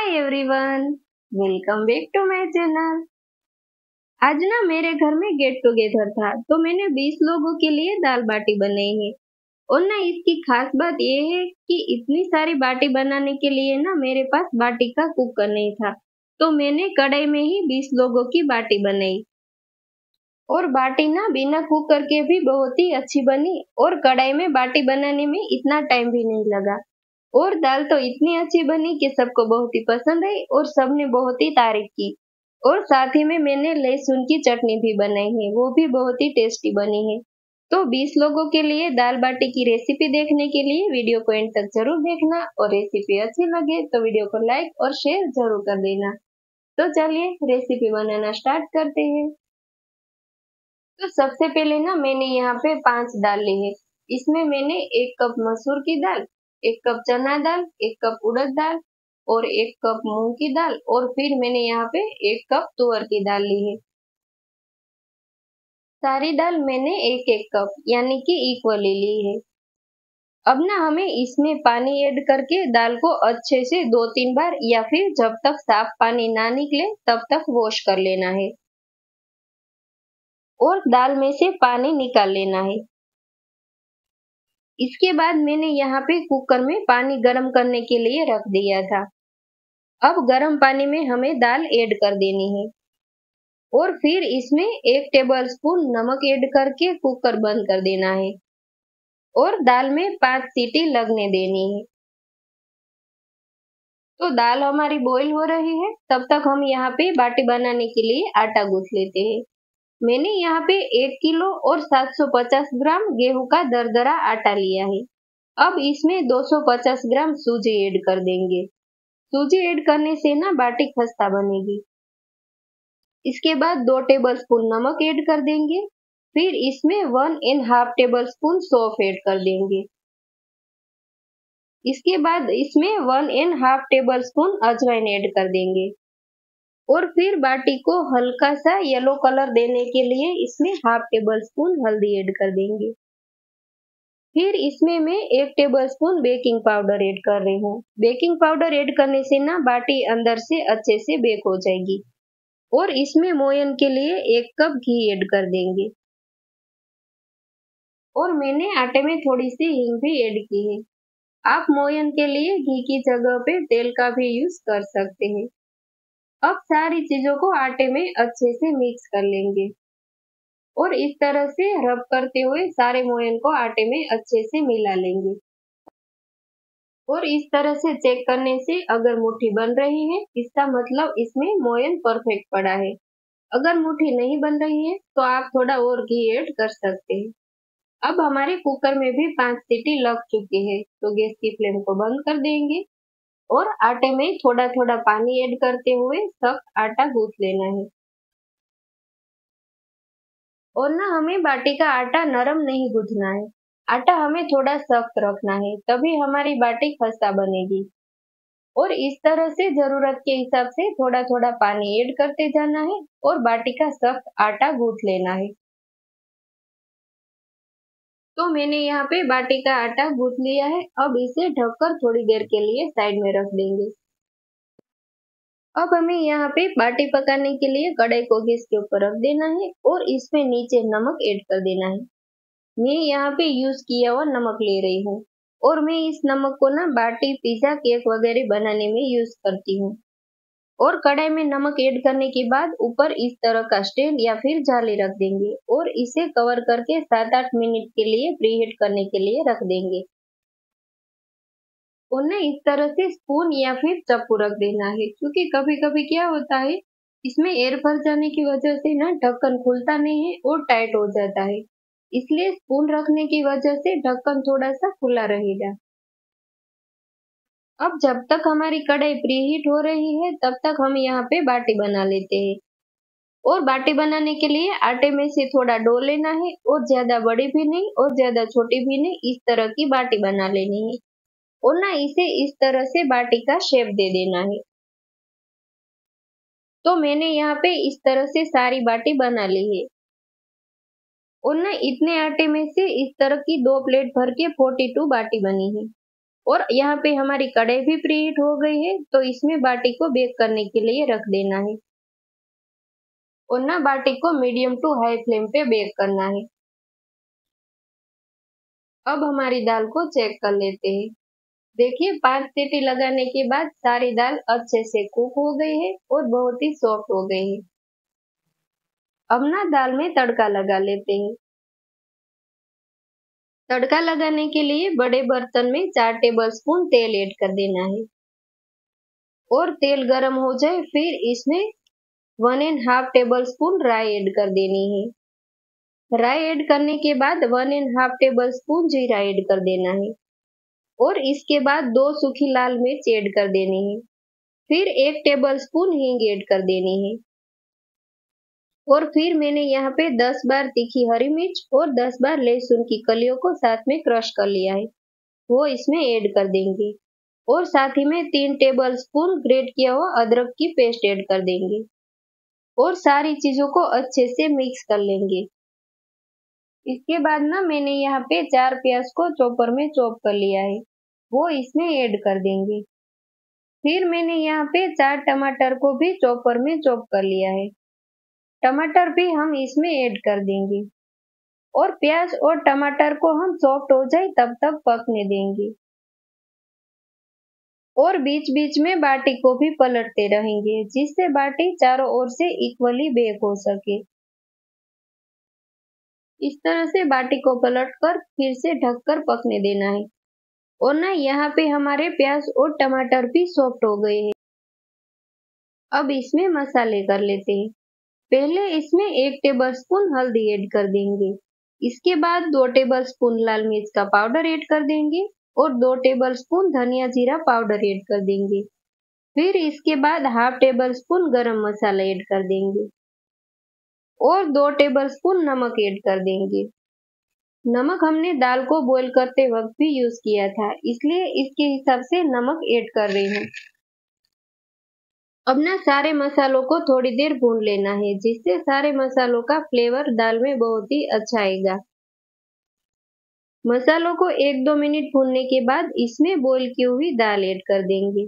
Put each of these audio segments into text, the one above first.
Hi everyone welcome back to my channel आज ना मेरे घर में गेट टुगेदर था तो मैंने 20 लोगों के लिए दाल बाटी बनाई है। और ना इसकी खास बात यह है कि इतनी सारी बाटी बनाने के लिए ना मेरे पास बाटी का कुकर नहीं था तो मैंने कढ़ाई में ही 20 लोगों की बाटी बनाई। और बाटी ना बिना कुकर के भी बहुत ही अच्छी बनी, और कढ़ाई में बाटी बनाने में इतना टाइम भी नहीं लगा। और दाल तो इतनी अच्छी बनी कि सबको बहुत ही पसंद आई और सबने बहुत ही तारीफ़ की। और साथ ही में मैंने लहसुन की चटनी भी बनाई है, वो भी बहुत ही टेस्टी बनी है। तो 20 लोगों के लिए दाल बाटी की रेसिपी देखने के लिए वीडियो को एंड तक ज़रूर देखना और रेसिपी अच्छी लगे तो वीडियो को लाइक और शेयर ज़रूर कर देना। तो चलिए रेसिपी बनाना स्टार्ट करते हैं। तो सबसे पहले ना मैंने यहाँ पे पाँच दाल ली है। इसमें मैंने एक कप मसूर की दाल एक कप चना दाल, एक कप उड़द दाल और एक कप मूंग की दाल और फिर मैंने यहाँ पे एक कप तुअर की दाल ली है। सारी दाल मैंने एक एक कप, यानी कि इक्वली ली है। अब ना हमें इसमें पानी ऐड करके दाल को अच्छे से दो तीन बार या फिर जब तक साफ़ पानी ना निकले, तब तक वॉश कर लेना है। और दाल में से पानी निकाल लेना है। इसके बाद मैंने यहाँ पे कुकर में पानी गर्म करने के लिए रख दिया था। अब गर्म पानी में हमें दाल ऐड कर देनी है। और फिर इसमें एक टेबल स्पून नमक ऐड करके कुकर बंद कर देना है। और दाल में पाँच सीटी लगने देनी है। तो दाल हमारी बॉईल हो रही है। तब तक हम यहाँ पे बाटी बनाने के लिए आटा गूंथ लेते हैं। मैंने यहाँ पे एक किलो और 750 ग्राम गेहूँ का दरदरा आटा लिया है। अब इसमें 250 ग्राम सूजी ऐड कर देंगे। सूजी ऐड करने से ना बाटी खस्ता बनेगी। इसके बाद दो टेबल स्पून नमक ऐड कर देंगे। फिर इसमें one and half tablespoon सौफ ऐड कर देंगे। इसके बाद इसमें one and half tablespoon अजवाइन ऐड कर देंगे। और फिर बाटी को हल्का सा येलो कलर देने के लिए इसमें हाफ़ टेबल स्पून हल्दी ऐड कर देंगे। फिर इसमें मैं एक tablespoon baking powder add कर रही हूँ। बेकिंग पाउडर ऐड करने से ना बाटी अंदर से अच्छे से बेक हो जाएगी। और इसमें मोयन के लिए एक कप घी ऐड कर देंगे। और मैंने आटे में थोड़ी सी हिंग भी ऐड की है। आप मोयन के लिए घी की जगह पे तेल का भी यूज़ कर सकते हैं। अब सारी चीज़ों को आटे में अच्छे से मिक्स कर लेंगे। और इस तरह से रब करते हुए सारे मोयन को आटे में अच्छे से मिला लेंगे। और इस तरह से चेक करने से अगर मुट्ठी बन रही है, इसका मतलब इसमें मोयन परफेक्ट पड़ा है। अगर मुट्ठी नहीं बन रही है तो आप थोड़ा और घी ऐड कर सकते हैं। अब हमारे कुकर में भी पाँच सीटी लग चुकी है तो गैस की फ्लेम को बंद कर देंगे। और आटे में थोड़ा थोड़ा पानी ऐड करते हुए सख्त आटा गूंथ लेना है। और ना हमें बाटी का आटा नरम नहीं गूंथना है। आटा हमें थोड़ा सख्त रखना है, तभी हमारी बाटी खस्ता बनेगी। और इस तरह से ज़रूरत के हिसाब से थोड़ा थोड़ा पानी ऐड करते जाना है और बाटी का सख्त आटा गूंथ लेना है। तो मैंने यहाँ पे बाटी का आटा गूंथ लिया है। अब इसे ढककर थोड़ी देर के लिए साइड में रख देंगे। अब हमें यहाँ पे बाटी पकाने के लिए कढ़ाई को गैस के ऊपर रख देना है और इसमें नीचे नमक ऐड कर देना है। मैं यहाँ पे यूज़ किया हुआ नमक ले रही हूँ और मैं इस नमक को ना बाटी, पिज्जा, केक वगैरह बनाने में यूज़ करती हूँ। और कढ़ाई में नमक ऐड करने के बाद ऊपर इस तरह का स्टैंड या फिर जाली रख देंगे और इसे कवर करके सात आठ मिनट के लिए प्रीहीट करने के लिए रख देंगे। उन्हें इस तरह से स्पून या फिर चप्पू रख देना है, क्योंकि कभी कभी क्या होता है, इसमें एयर भर जाने की वजह से ना ढक्कन खुलता नहीं है और टाइट हो जाता है। इसलिए स्पून रखने की वजह से ढक्कन थोड़ा सा खुला रहेगा। अब जब तक हमारी कढ़ाई प्रीहीट हो रही है, तब तक हम यहाँ पे बाटी बना लेते हैं। और बाटी बनाने के लिए आटे में से थोड़ा डो लेना है, और ज़्यादा बड़ी भी नहीं, और ज़्यादा छोटी भी नहीं, इस तरह की बाटी बना लेनी है। और ना इसे इस तरह से बाटी का शेप दे देना है। तो मैंने यहाँ पे इस तरह से सारी बाटी बना ली है। और ना इतने आटे में से इस तरह की दो प्लेट भर के फोर्टी टू बाटी बनी है। और यहाँ पे हमारी कढ़ाई भी प्रीहीट हो गई है तो इसमें बाटी को बेक करने के लिए रख देना है। और ना बाटी को मीडियम टू हाई फ्लेम पे बेक करना है। अब हमारी दाल को चेक कर लेते हैं। देखिए, पाँच सीटी लगाने के बाद सारी दाल अच्छे से कुक हो गई है और बहुत ही सॉफ्ट हो गई है। अब ना दाल में तड़का लगा लेते हैं। तड़का लगाने के लिए बड़े बर्तन में चार टेबल स्पून तेल ऐड कर देना है। और तेल गर्म हो जाए, फिर इसमें one and half tablespoon राई ऐड कर देनी है। राई ऐड करने के बाद one and half tablespoon जीरा ऐड कर देना है। और इसके बाद दो सूखी लाल मिर्च ऐड कर देनी है। फिर एक टेबल स्पून हींग ऐड कर देनी है। और फिर मैंने यहाँ पे 10 बार तीखी हरी मिर्च और 10 बार लहसुन की कलियों को साथ में क्रश कर लिया है। वो इसमें ऐड कर देंगे। और साथ ही में तीन टेबल स्पून ग्रेट किया हुआ अदरक की पेस्ट ऐड कर देंगे। और सारी चीज़ों को अच्छे से मिक्स कर लेंगे। इसके बाद ना मैंने यहाँ पे चार प्याज को चॉपर में चॉप कर लिया है। वो इसमें ऐड कर देंगे। फिर मैंने यहाँ पे चार टमाटर को भी चॉपर में चॉप कर लिया है। टमाटर भी हम इसमें ऐड कर देंगे। और प्याज और टमाटर को हम सॉफ्ट हो जाए तब तक पकने देंगे। और बीच बीच में बाटी को भी पलटते रहेंगे, जिससे बाटी चारों ओर से इक्वली बेक हो सके। इस तरह से बाटी को पलटकर फिर से ढककर पकने देना है। और ना यहाँ पे हमारे प्याज और टमाटर भी सॉफ्ट हो गए हैं। अब इसमें मसाले कर लेते हैं। पहले इसमें एक टेबल स्पून हल्दी ऐड कर देंगे। इसके बाद दो टेबल स्पून लाल मिर्च का पाउडर ऐड कर देंगे और दो टेबल स्पून धनिया जीरा पाउडर ऐड कर देंगे। फिर इसके बाद हाफ़ टेबल स्पून गरम मसाला ऐड कर देंगे और दो टेबल स्पून नमक ऐड कर देंगे। नमक हमने दाल को बॉईल करते वक्त भी यूज़ किया था, इसलिए इसके हिसाब से नमक ऐड कर रही हूँ। अब ना सारे मसालों को थोड़ी देर भून लेना है, जिससे सारे मसालों का फ्लेवर दाल में बहुत ही अच्छा आएगा। मसालों को एक दो मिनट भूनने के बाद इसमें बॉईल की हुई दाल ऐड कर देंगे।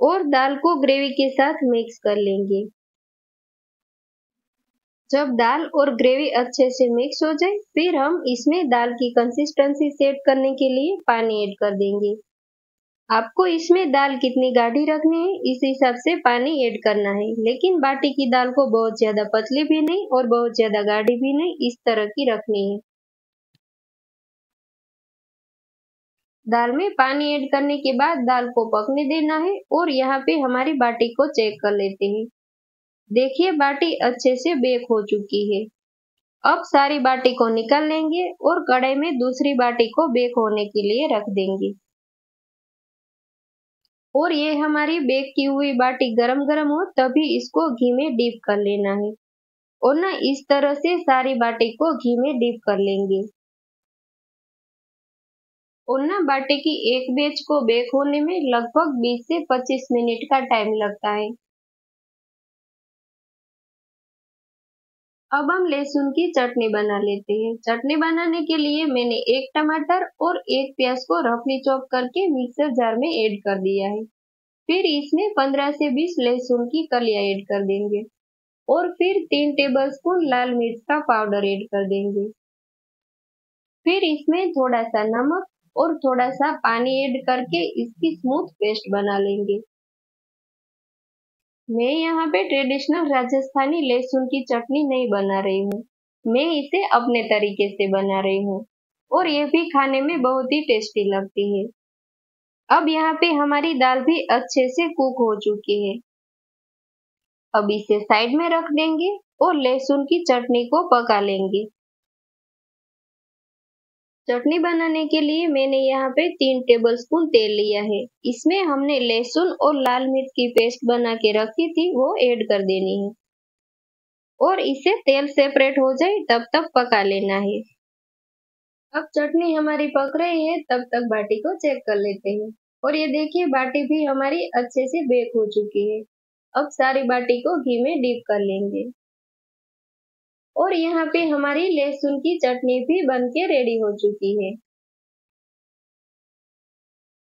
और दाल को ग्रेवी के साथ मिक्स कर लेंगे। जब दाल और ग्रेवी अच्छे से मिक्स हो जाए, फिर हम इसमें दाल की कंसिस्टेंसी सेट करने के लिए पानी ऐड कर देंगे। आपको इसमें दाल कितनी गाढ़ी रखनी है, इस हिसाब से पानी ऐड करना है। लेकिन बाटी की दाल को बहुत ज़्यादा पतली भी नहीं और बहुत ज़्यादा गाढ़ी भी नहीं, इस तरह की रखनी है। दाल में पानी ऐड करने के बाद दाल को पकने देना है और यहाँ पे हमारी बाटी को चेक कर लेते हैं। देखिए, बाटी अच्छे से बेक हो चुकी है। अब सारी बाटी को निकाल लेंगे और कढ़ाई में दूसरी बाटी को बेक होने के लिए रख देंगे। और ये हमारी बेक की हुई बाटी गरम गरम हो, तभी इसको घी में डीप कर लेना है। और ना इस तरह से सारी बाटी को घी में डीप कर लेंगे। और ना बाटी की एक बेच को बेक होने में लगभग 20 से 25 मिनट का टाइम लगता है। अब हम लहसुन की चटनी बना लेते हैं। चटनी बनाने के लिए मैंने एक टमाटर और एक प्याज को रफली चॉप करके मिक्सर जार में ऐड कर दिया है। फिर इसमें 15 से 20 लहसुन की कलियाँ ऐड कर देंगे और फिर तीन टेबल स्पून लाल मिर्च का पाउडर ऐड कर देंगे। फिर इसमें थोड़ा सा नमक और थोड़ा सा पानी ऐड करके इसकी स्मूथ पेस्ट बना लेंगे। मैं यहाँ पे ट्रेडिशनल राजस्थानी लहसुन की चटनी नहीं बना रही हूँ। मैं इसे अपने तरीके से बना रही हूँ और ये भी खाने में बहुत ही टेस्टी लगती है। अब यहाँ पे हमारी दाल भी अच्छे से कुक हो चुकी है। अब इसे साइड में रख देंगे और लहसुन की चटनी को पका लेंगे। चटनी बनाने के लिए मैंने यहाँ पे तीन टेबल स्पून तेल लिया है। इसमें हमने लहसुन और लाल मिर्च की पेस्ट बना के रखी थी, वो ऐड कर देनी है। और इसे तेल सेपरेट हो जाए, तब तक पका लेना है। अब चटनी हमारी पक रही है, तब तक बाटी को चेक कर लेते हैं। और ये देखिए, बाटी भी हमारी अच्छे से बेक हो चुकी है। अब सारी बाटी को घी में डीप कर लेंगे। और यहाँ पे हमारी लहसुन की चटनी भी बन के रेडी हो चुकी है।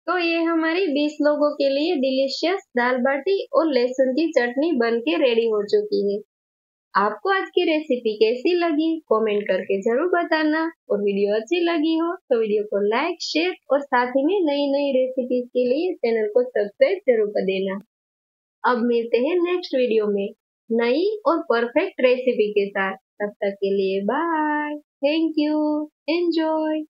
तो ये हमारी 20 लोगों के लिए डिलीशियस दाल बाटी और लहसुन की चटनी बन के रेडी हो चुकी है। आपको आज की रेसिपी कैसी लगी? कमेंट करके ज़रूर बताना। और वीडियो अच्छी लगी हो तो वीडियो को लाइक शेयर और साथ ही में नई नई रेसिपीज़ के लिए चैनल को सब्सक्राइब ज़रूर कर देना। अब मिलते हैं नेक्स्ट वीडियो में नई और परफेक्ट रेसिपी के साथ। तब तक के लिए बाय थैंक यू एंजॉय